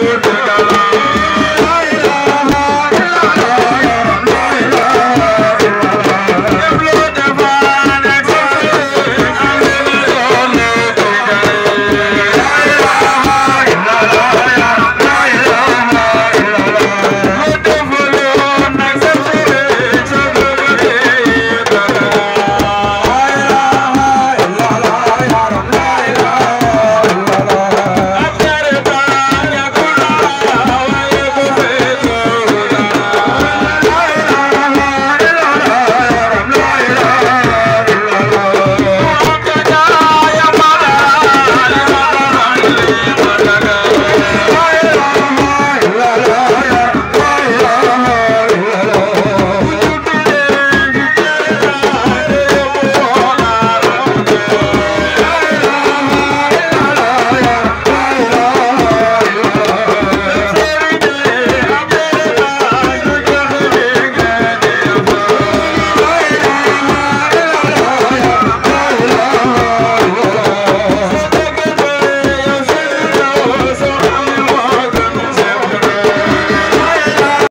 Lord